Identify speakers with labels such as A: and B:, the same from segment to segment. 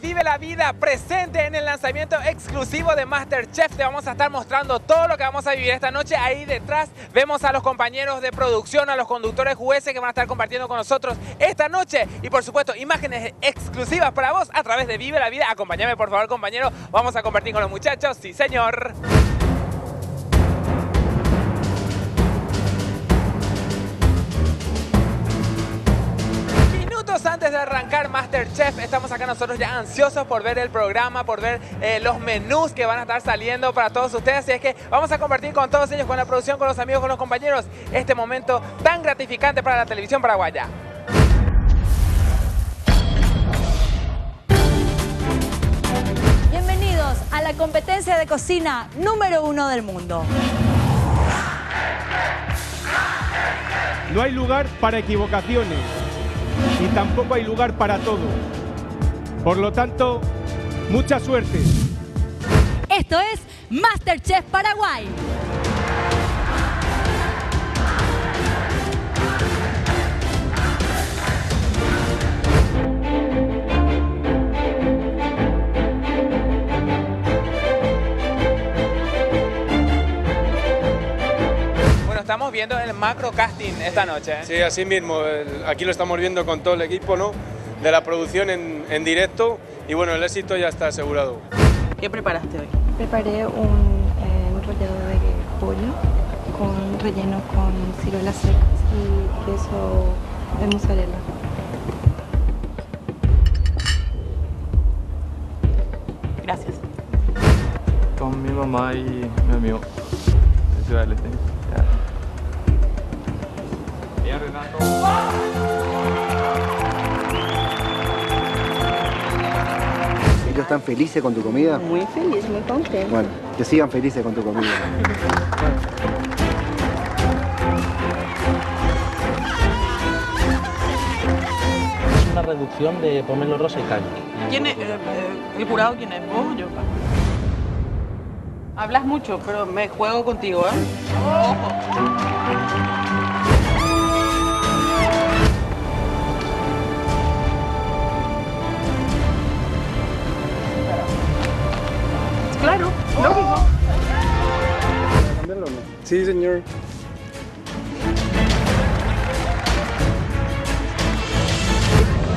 A: Vive la Vida presente en el lanzamiento exclusivo de Masterchef. Te vamos a estar mostrando todo lo que vamos a vivir esta noche. Ahí detrás vemos a los compañeros de producción, a los conductores jueces que van a estar compartiendo con nosotros esta noche. Y por supuesto, imágenes exclusivas para vos a través de Vive la Vida. Acompáñame por favor, compañero. Vamos a compartir con los muchachos. Sí, señor. Arrancar Masterchef, estamos acá nosotros ya ansiosos por ver el programa, por ver eh, los menús que van a estar saliendo para todos ustedes. Así es que vamos a compartir con todos ellos, con la producción, con los amigos, con los compañeros, este momento tan gratificante para la televisión paraguaya.
B: Bienvenidos a la competencia de cocina número uno del mundo.
C: No hay lugar para equivocaciones y tampoco hay lugar para todo. Por lo tanto, mucha suerte.
B: Esto es Masterchef Paraguay.
A: Estamos viendo el macro casting esta noche.
D: Sí, así mismo. Aquí lo estamos viendo con todo el equipo ¿no? de la producción en, en directo y bueno, el éxito ya está asegurado.
E: ¿Qué preparaste hoy?
F: Preparé un eh, enrollado de pollo con relleno con ciruelas secas y queso de mozzarella.
E: Gracias.
G: Con mi mamá y mi amigo. Eso es Renato.
H: ¿Ellos están felices con tu comida?
F: Muy feliz, muy contenta.
H: Bueno, que sigan felices con tu comida.
I: Es una reducción de pomelo rosa y caña.
E: ¿Quién es? eh, eh, ¿El jurado quién es? ¿Vos o yo? Hablas mucho, pero me juego contigo, ¿eh? Ojo. Lógico.
D: Sí, señor.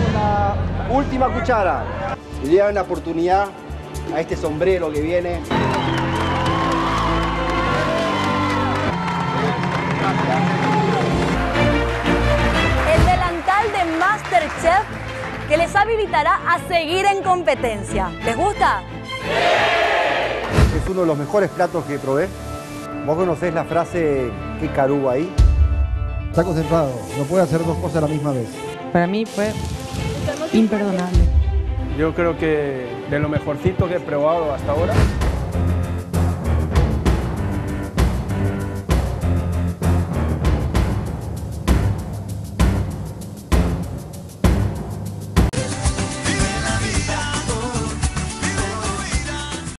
H: Una última cuchara. Y le dan una oportunidad a este sombrero que viene.
B: El delantal de Masterchef que les habilitará a seguir en competencia. ¿Les gusta?
H: Es uno de los mejores platos que probé. ¿Vos conocés la frase que caruba ahí? Está concentrado, no puede hacer dos cosas a la misma vez.
E: Para mí fue imperdonable.
D: Yo creo que de lo mejorcito que he probado hasta ahora.